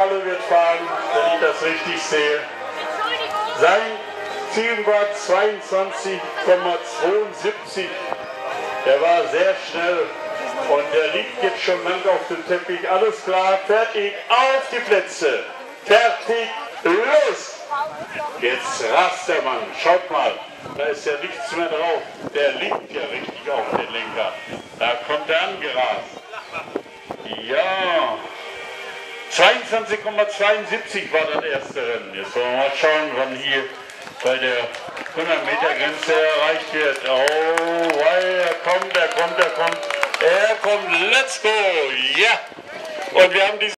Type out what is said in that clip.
Halle wird fahren, wenn ich das richtig sehe. Sein Ziel war 22,72. Der war sehr schnell und der liegt jetzt schon lang auf dem Teppich. Alles klar, fertig, auf die Plätze. Fertig, los! Jetzt rast der Mann. Schaut mal, da ist ja nichts mehr drauf. Der liegt ja richtig auf den Lenker. Da kommt er angerast. Ja, 22,72 war das erste Rennen. Jetzt wollen wir mal schauen, wann hier bei der 100 Meter Grenze erreicht wird. Oh, er kommt, er kommt, er kommt. Er kommt, let's go! Ja! Und wir haben die